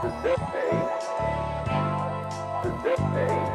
Today. Today.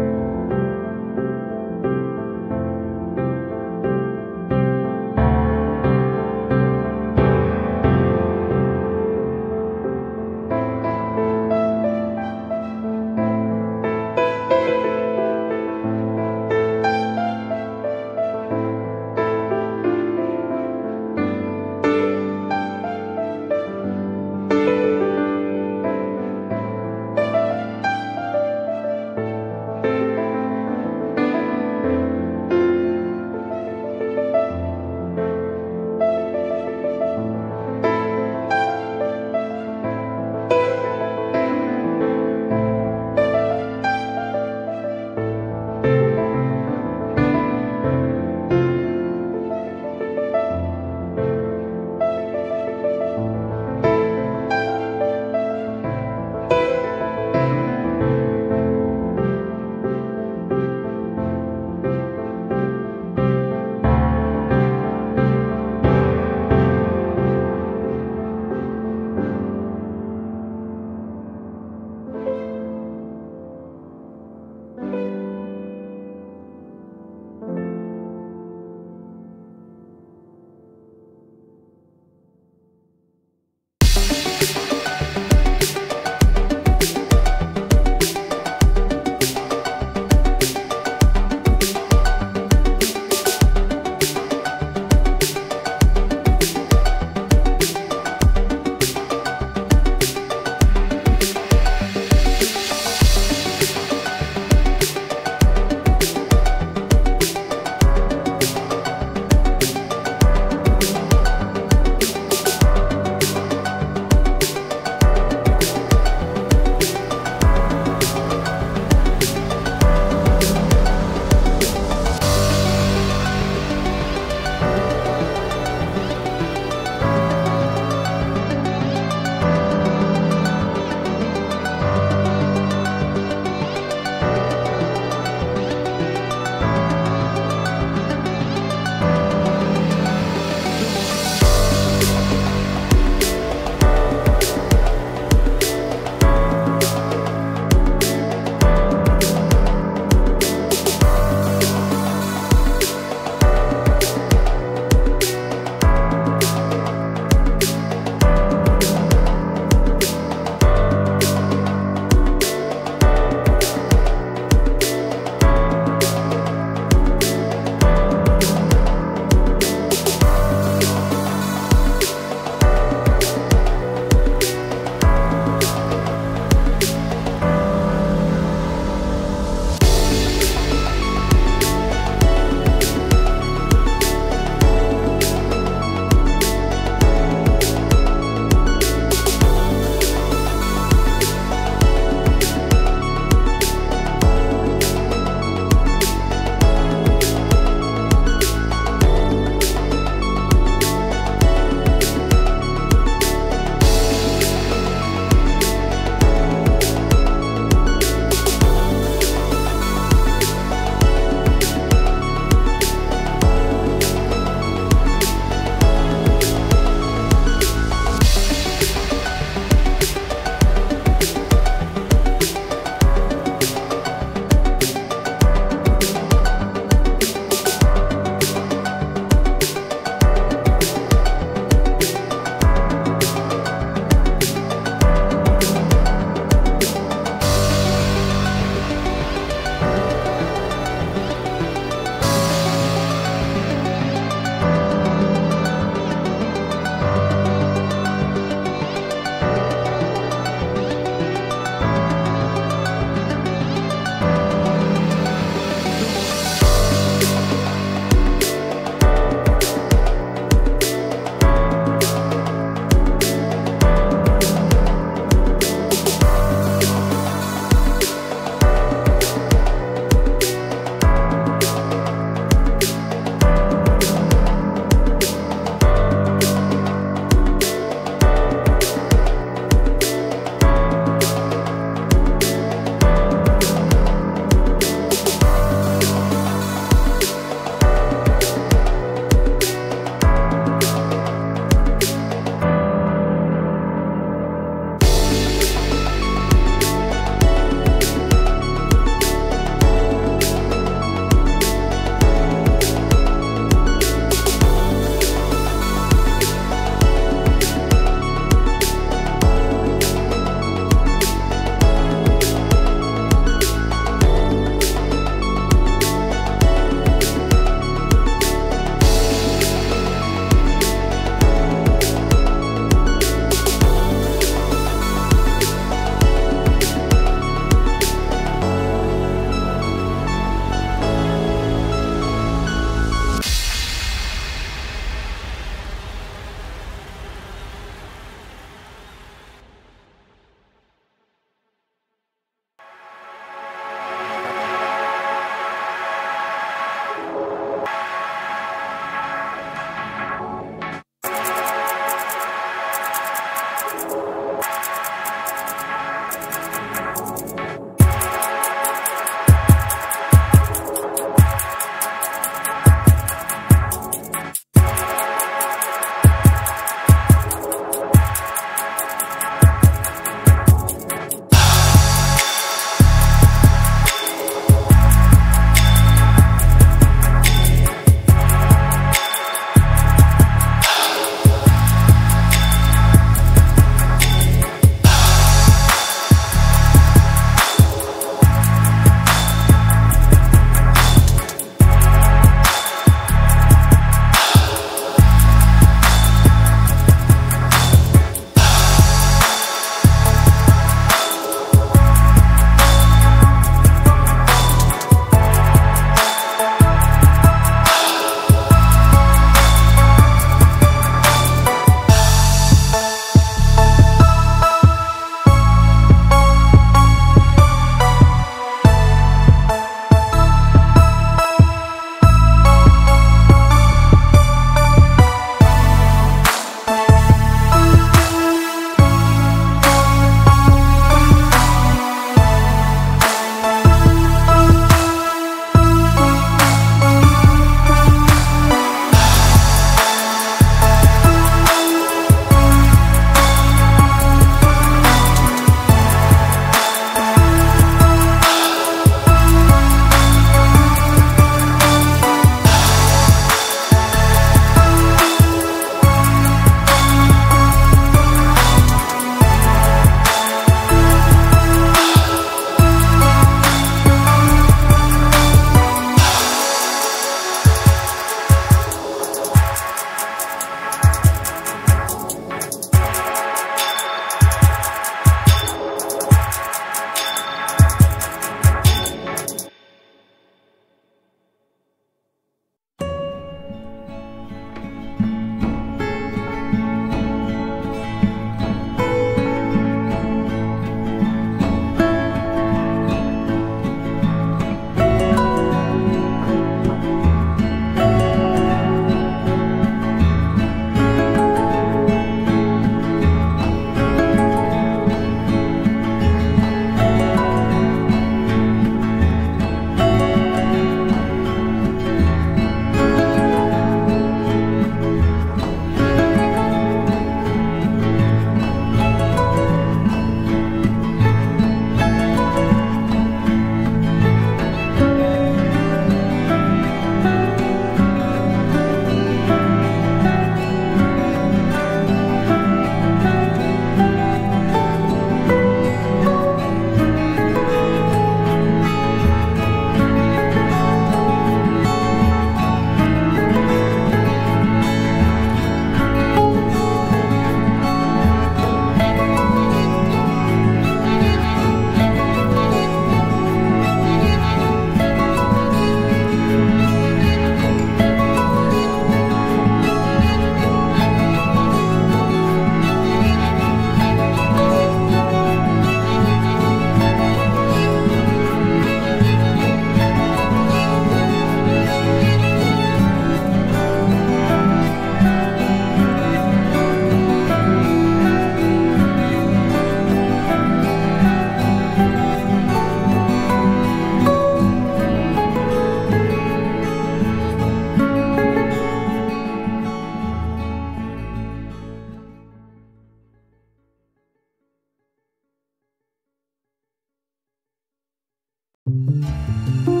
うん